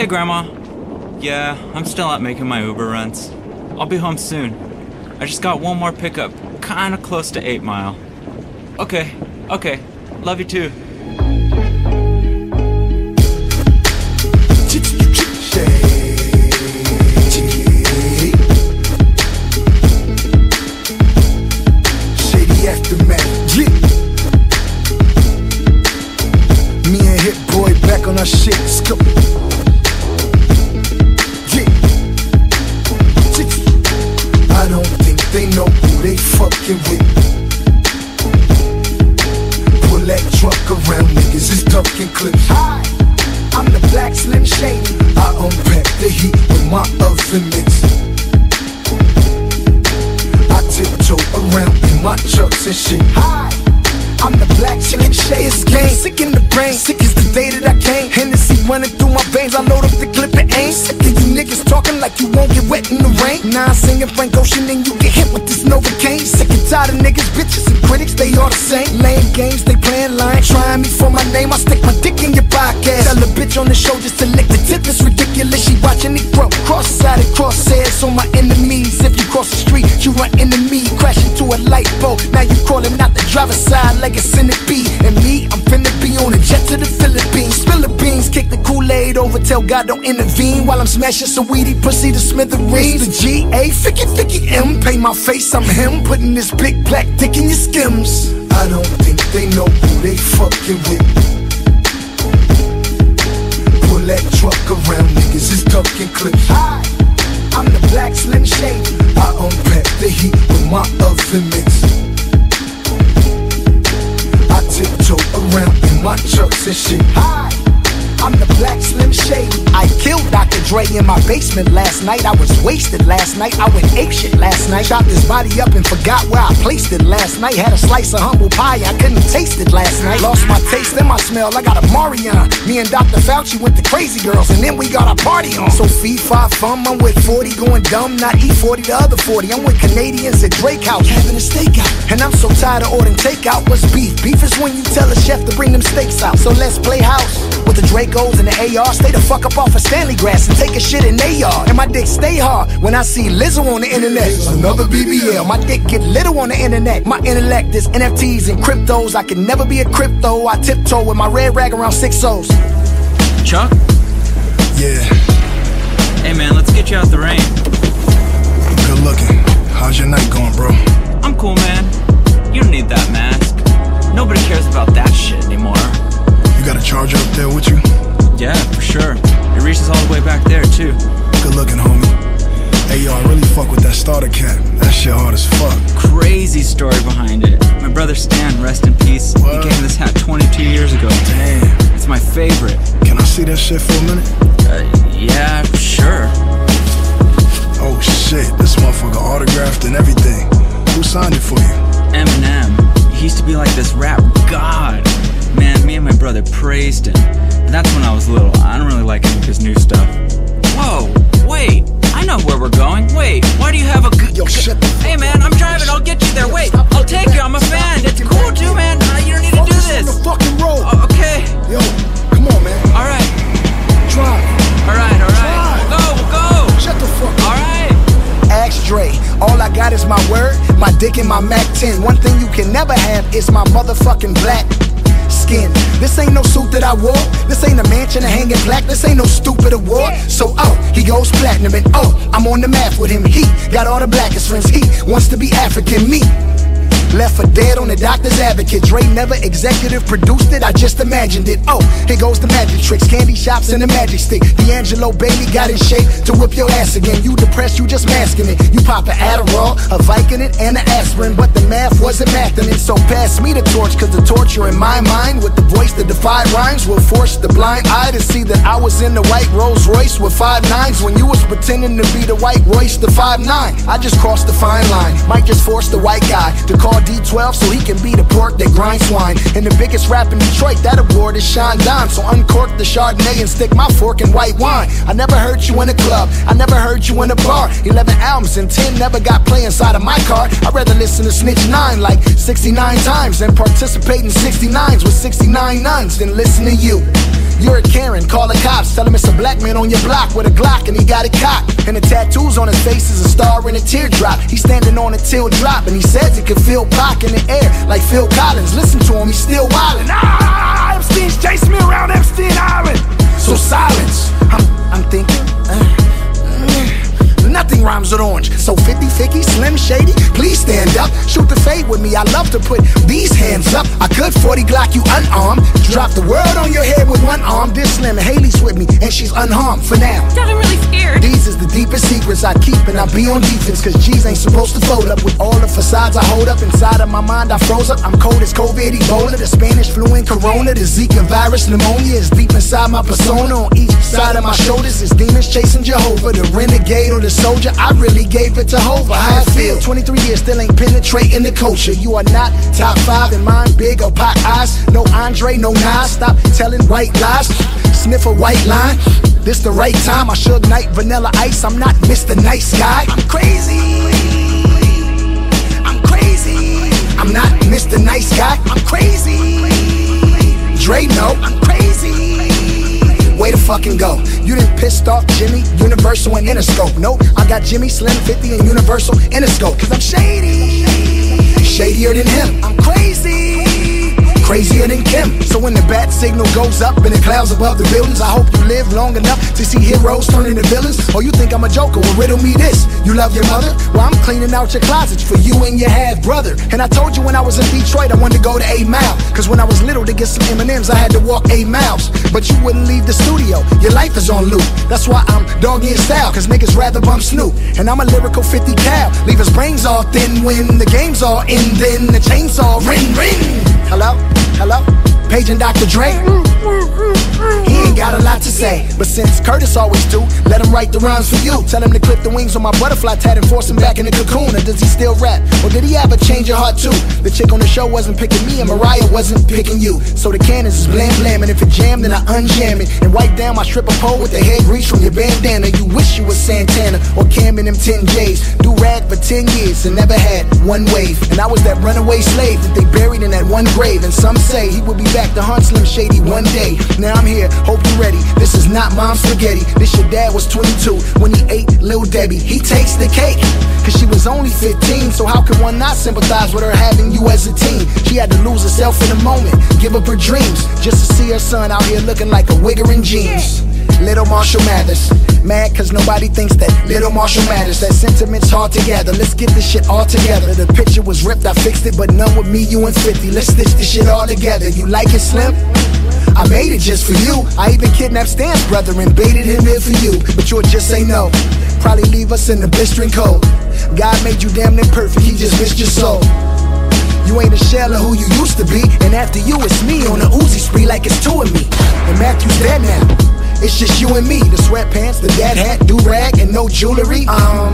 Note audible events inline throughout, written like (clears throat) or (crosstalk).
Hey, Grandma. Yeah, I'm still out making my Uber runs. I'll be home soon. I just got one more pickup, kinda close to 8 Mile. Okay, okay. Love you too. Fucking with. Pull that truck around, niggas is ducking clips. Hi, I'm the Black Slim Shady. I unpack the heat with my oven mix. I tiptoe around in my chucks and shit. Hi, I'm the black chicken shades game. Sick in the brain, sick is the day that I came. Hennessy running through my veins, I load up the clip aim. Sick of you niggas talking like you won't get wet in the rain. Now I'm singing Frank Ocean and you get hit with this Novocaine. Sick and tired of niggas, bitches and critics, they all the same. Lame games, they playing line. Trying me for my name, I stick my dick in your podcast. Tell a bitch on the show just driver's side like a centipede. And me, I'm finna be on a jet to the Philippines. Philippines, kick the Kool-Aid over, tell God don't intervene. While I'm smashing some weedy pussy to smithereens. The G-A, 50 50 M, pay my face, I'm him. Putting this big black dick in your skims. I don't think they know who they fucking with. Pull that truck around, niggas is ducking clips. Hi, I'm the black slim shady. I unpack the heat with my oven mix. My chucks and shit. Hi, I'm the black slim shady. I killed Dr. Dre in my basement last night. I was wasted last night. I went ape shit last night. Chopped his body up and forgot where I placed it last night. Had a slice of humble pie, I couldn't taste it last night. Lost my taste and my smell. I got a Marion. Me and Dr. Fauci went to Crazy Girls, and then we got our party on. So fee fi fum, I'm with 40 going dumb, not E40 the other 40. I'm with Canadians at Drake House, having a stakeout. And I'm so tired of ordering takeout. What's beef? Beef is when you tell a chef to bring them steaks out. So let's play house with the Dracos and the AR. Stay the fuck up off of Stanley grass and take a shit in they yard. And my dick stay hard when I see Lizzo on the internet. Another BBL. My dick get little on the internet. My intellect is NFTs and cryptos. I can never be a crypto. I tiptoe with my red rag around six O's. Chuck? Yeah, Hey, man, let's get you out the rain. good looking. Favorite. Can I see that shit for a minute? Uh, yeah, sure. Oh shit, this motherfucker autographed and everything. Who signed it for you? Eminem. He used to be like this rap god. Man, me and my brother praised him. But that's when I was little. I don't really like any All I got is my word, my dick, and my Mac 10. One thing you can never have is my motherfucking black skin. This ain't no suit that I wore. This ain't a mansion, a hanging black. This ain't no stupid award. So, oh, he goes platinum, and oh, I'm on the map with him. He got all the blackest friends. He wants to be African. Me. Left for dead on the doctor's advocate. Dre never executive produced it, I just imagined it. Oh, here goes the magic tricks, candy shops and the magic stick. D'Angelo baby got in shape to whip your ass again. You depressed, you just masking it. You pop an Adderall, a Vicodin, and an aspirin, but the math wasn't mathing it. So pass me the torch, cause the torture in my mind with the voice that defied rhymes will force the blind eye to see that I was in the white Rolls Royce with five nines when you was pretending to be the white Royce, the five nine. I just crossed the fine line. Might just force the white guy to call D12 so he can be the pork that grinds swine. And the biggest rap in Detroit, that award is Sean Don. So uncork the Chardonnay and stick my fork in white wine. I never heard you in a club, I never heard you in a bar. 11 albums and 10 never got play inside of my car. I'd rather listen to Snitch 9 like 69 times and participate in 69s with 69 nuns than listen to you. You're a Karen, call the cops. Tell him it's a black man on your block with a Glock and he got it cocked. And the tattoos on his face is a star and a teardrop. He's standing on a till drop and he says he can feel Pac in the air like Phil Collins. Listen to him, he's still wildin'. Ah, Epstein's chasing me around Epstein Island. So silence. I'm, I'm thinking. Uh, Nothing rhymes with orange. So 50 50, Slim Shady, please stand up. Shoot the fade with me. I love to put these hands up. I could 40 Glock you unarmed. Drop the world on your head with one arm. This Slim Hailie's with me, and she's unharmed for now. Secrets I keep, and I be on defense. Cause G's ain't supposed to fold up with all the facades I hold up. Inside of my mind, I froze up. I'm cold as COVID, Ebola, the Spanish flu and Corona, the Zika virus, pneumonia is deep inside my persona. On each side of my shoulders is demons chasing Jehovah, the renegade or the soldier. I really gave it to Hova. How I feel? 23 years still ain't penetrating the culture. You are not top five in mine, big or pop eyes. No Andre, no Nas. Stop telling white lies. Sniff a white line. This the right time. I should night vanilla ice. I'm not Mr. Nice Guy. I'm crazy. I'm crazy. I'm not Mr. Nice Guy. I'm crazy. Dre, no, I'm crazy. Way to fucking go. You didn't pissed off Jimmy, Universal, and Interscope. Nope, I got Jimmy, Slim, 50, and Universal, Interscope. Cause I'm shady. Shadier than him. I'm crazy. Crazier than Kim. So when the bat signal goes up in the clouds above the buildings, I hope you live long enough to see heroes turn into villains. Or you think I'm a joker? Well, riddle me this. You love your mother? Well, I'm cleaning out your closets for you and your half brother. And I told you when I was in Detroit, I wanted to go to 8 Mile. Cause when I was little to get some M&M's, I had to walk 8 miles. But you wouldn't leave the studio. Your life is on loop. That's why I'm doggy in style. Cause niggas rather bump Snoop. And I'm a lyrical 50 cal. Leave his brains all thin when the game's all in. Then the chainsaw ring, ring. Hello? Hello? Page and Dr. Dre. He ain't got a lot to say, but since Curtis always do, let him write the rhymes for you. Tell him to clip the wings on my butterfly tat and force him back in the cocoon. Or does he still rap? Or did he ever change your heart too? The chick on the show wasn't picking me, and Mariah wasn't picking you. So the cannons is blam blam, and if it jam, then I unjam it and wipe down my stripper pole with the head grease from your bandana. You wish you was Santana or Cam in them 10 J's. Do rag for 10 years and never had one wave. And I was that runaway slave that they buried in that one grave. And some say he would be back to hunt Slim Shady one day. Now I'm here, hope you ready. This is not mom spaghetti. This your dad was 22 when he ate Lil Debbie. He takes the cake, cause she was only 15. So how can one not sympathize with her having you as a teen? She had to lose herself in a moment, give up her dreams, just to see her son out here looking like a wigger in jeans. Little Marshall Mathers. Mad cause nobody thinks that Little Marshall matters. That sentiment's hard to gather. Let's get this shit all together. The picture was ripped, I fixed it, but none with me, you and 50. Let's stitch this shit all together. You like it, Slim? I made it just for you. I even kidnapped Stan's brother and baited him in for you. But you'll just say no. Probably leave us in the blistering cold. God made you damn near perfect, he just missed your soul. You ain't a shell of who you used to be. And after you, it's me on a Uzi spree like it's two of me. And Matthew's dead now. It's just you and me. The sweatpants, the dad hat, do rag, and no jewelry. Um,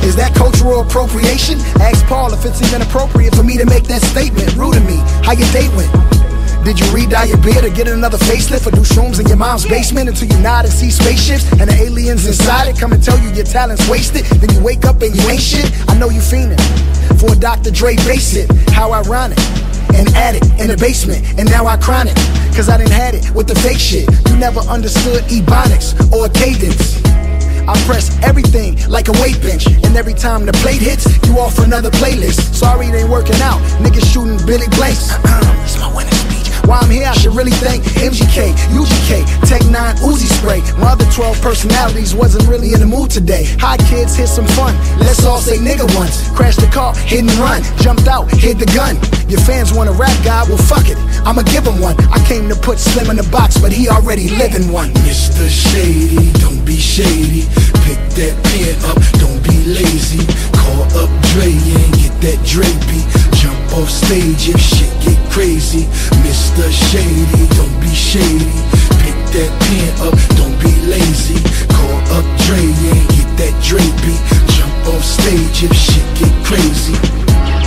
is that cultural appropriation? Ask Paul if it's even appropriate for me to make that statement. Rude to me. How your date went? Did you re-dye your beard or get another facelift or do shrooms in your mom's basement until you nod and see spaceships and the aliens inside it come and tell you your talent's wasted? Then you wake up and you ain't shit. I know you fiending for a Dr. Dre base it. How ironic. And addict in the basement, and now I chronic. Cause I didn't had it with the fake shit. You never understood Ebonics or cadence. I press everything like a weight bench. And every time the plate hits, you offer another playlist. Sorry it ain't working out. Niggas shooting Billy Blanks. (clears throat) It's my While I'm here, I should really thank MGK, UGK, Tech 9, Uzi Spray. My other 12 personalities wasn't really in the mood today. Hi kids, here's some fun. Let's all say nigga once. Crashed the car, hit and run. Jumped out, hid the gun. Your fans want a rap guy? Well, fuck it. I'ma give him one. I came to put Slim in the box, but he already living one. Mr. Shady, don't be shady. Pick that pen up, don't be lazy. Call up Dre and get that Dre beat. Off stage if shit get crazy. Mr. Shady, don't be shady. Pick that pen up, don't be lazy. Call up Dre and get that Dre beat. Jump off stage if shit get crazy.